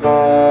Música